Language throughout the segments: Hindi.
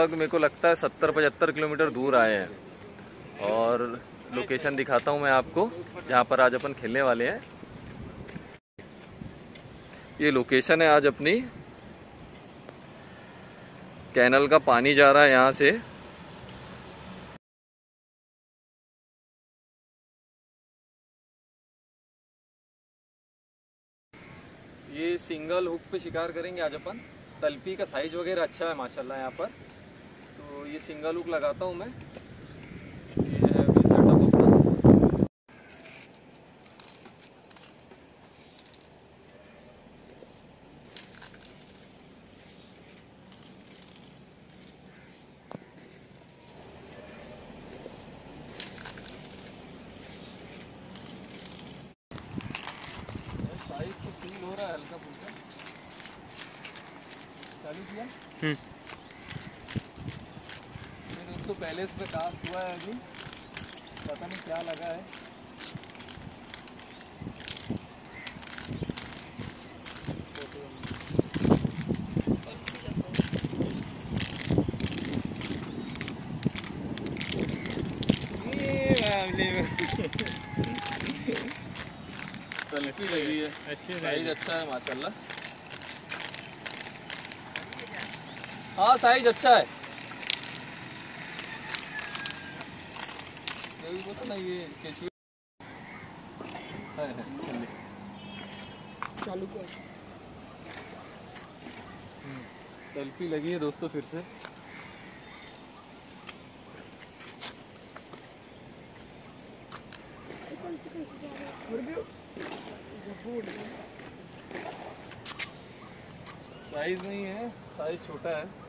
लगभग मेरे को लगता है सत्तर पचहत्तर किलोमीटर दूर आए हैं। और लोकेशन दिखाता हूँ मैं आपको, जहाँ पर आज अपन खेलने वाले हैं। ये लोकेशन है आज अपनी। कैनल का पानी जा रहा है यहाँ से। ये सिंगल हुक पे शिकार करेंगे आज अपन। तलपी का साइज़ वगैरह अच्छा है, माशाल्लाह यहाँ पर। तो ये सिंगल हुक लगाता हूँ मैं। तो फील हो रहा है हल्का फुल्का चालू किया? दोस्तों पहले इस पे काम हुआ है अभी। पता नहीं क्या लगा है। लगी है। अच्छे साइज़ अच्छा है माशाल्लाह। हाँ साइज़ अच्छा है। ये ना ये केचुए है, है, चलिए। चालू कर तलपी लगी है दोस्तों फिर से। साइज़ नहीं है साइज़ छोटा है।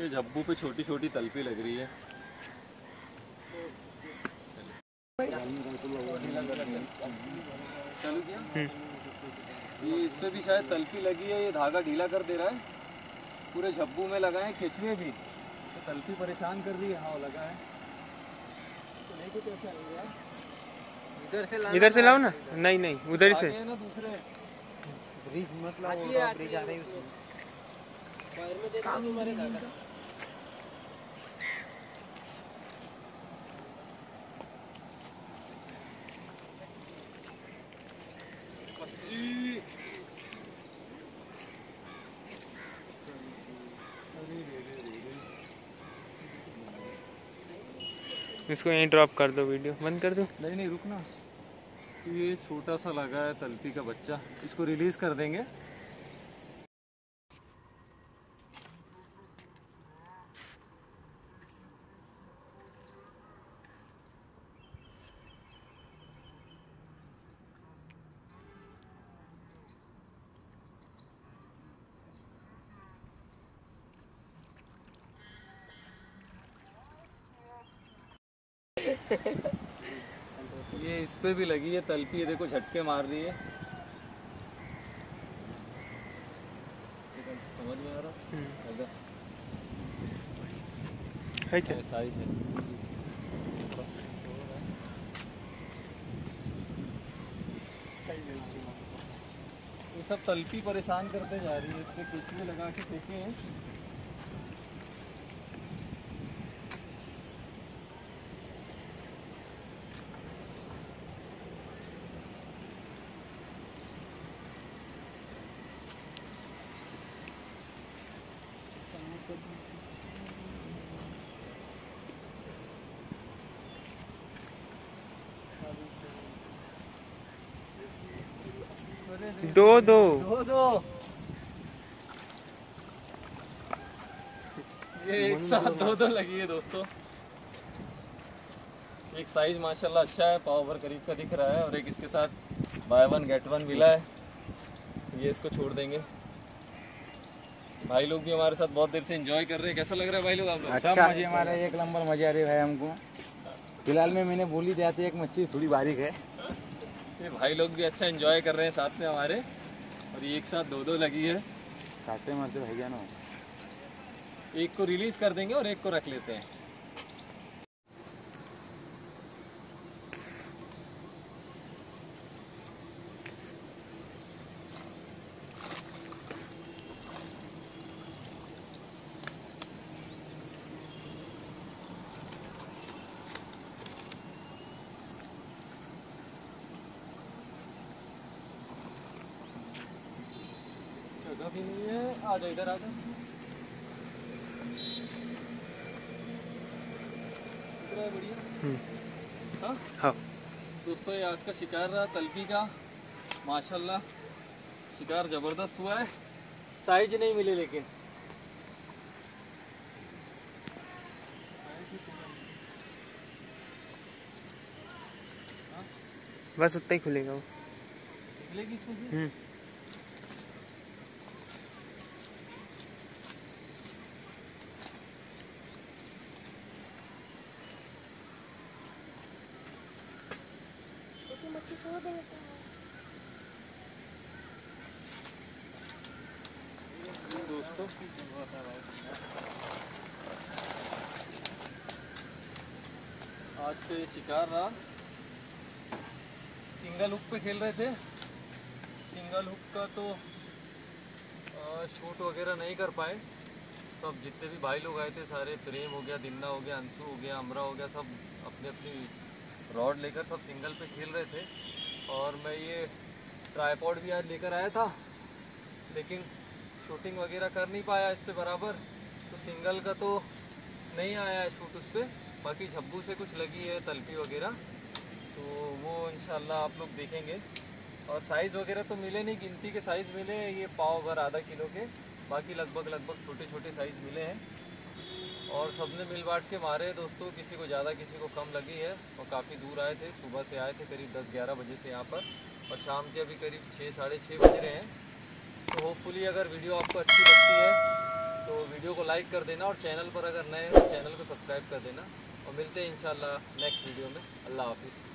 ये झब्बू पे छोटी छोटी तलपी लग रही है। चालू किया? ये इस पे भी शायद तलपी लगी है ये धागा ढीला कर दे रहा है। पूरे झब्बू में लगाए केचुए भी। तो तलपी परेशान कर रही है हाँ लगा है। इधर से लाना इधर से लाओ ना। नहीं नहीं उधर से। ना दूसरे। ब्रिज मतलब ब्रिज आ रही है उसमें। पैर में देखा धागा इसको यहीं ड्रॉप कर दो वीडियो बंद कर दो? नहीं नहीं, रुकना। ये छोटा सा लगा है तलपी का बच्चा। इसको रिलीज़ कर देंगे। ये इस पे भी लगी है तलपी ये देखो झटके मार रही है। समझ में आ रहा? है क्या? साइज़ है। ये सब तलपी परेशान करते जा रही है इस पे केचुए लगा के कैसे हैं? दो दो। दो दो। ये एक साथ दो दो लगी है दोस्तों। एक साइज़ माशाल्लाह अच्छा है पाव भर करीब का दिख रहा है और एक इसके साथ बाय वन गेट वन मिला है। ये इसको छोड़ देंगे। भाई लोग भी हमारे साथ बहुत देर से एंजॉय कर रहे हैं। कैसा लग रहा है भाई लोग आप लोग? अच्छा। मज़े हमारे एक नंबर मज़े आ रही है भाई हमको। फ़िलहाल में मैंने बोली दिया था एक मच्छी थोड़ी बारीक है। ये भाई लोग भी अच्छा एंजॉय कर रहे हैं साथ में हमारे। और ये एक साथ दो दो लगी है। काटते मारते भाई ना एक को रिलीज़ कर देंगे और एक को रख लेते हैं। जगह भी नहीं है आ जाओ इधर आ जाओ बढ़िया। हम्म, हाँ? हाँ। दोस्तों ये आज का शिकार रहा तलपी का। माशाल्लाह शिकार ज़बरदस्त हुआ है। साइज़ नहीं मिली लेकिन। बस उतना ही खुलेगा वो। निकलेगी इसमें से? आज का ये शिकार रहा। सिंगल हुक पे खेल रहे थे। सिंगल हुक का तो शूट वगैरह नहीं कर पाए। सब जितने भी भाई लोग आए थे, सारे प्रेम हो गया, दिन्ना हो गया, अंशु हो गया, अमरा हो गया, सब अपने अपनी रॉड लेकर सब सिंगल पे खेल रहे थे और मैं ये ट्राईपॉड भी आज लेकर आया था, लेकिन शूटिंग वगैरह कर नहीं पाया इससे बराबर तो सिंगल का तो नहीं आया है शूट उस पर बाकी झब्बू से कुछ लगी है, तलपी वगैरह तो वो इंशाल्लाह आप लोग देखेंगे। और साइज़ वगैरह तो मिले नहीं, गिनती के साइज़ मिले ये पाव भर आधा किलो के, बाकी लगभग लगभग छोटे छोटे साइज़ मिले हैं। और सबने मिल बांट के मारे। दोस्तों, किसी को ज़्यादा, किसी को कम लगी है और काफ़ी दूर आए थे। सुबह से आए थे, करीब 10-11 बजे से यहाँ पर। और शाम के अभी करीब छः, साढ़े छः बज रहे हैं। तो होपफुली अगर वीडियो आपको अच्छी लगती है तो वीडियो को लाइक कर देना और चैनल पर अगर नए हो तो चैनल को सब्सक्राइब कर देना। और मिलते हैं इन नेक्स्ट वीडियो में। अल्लाह हाफिज़।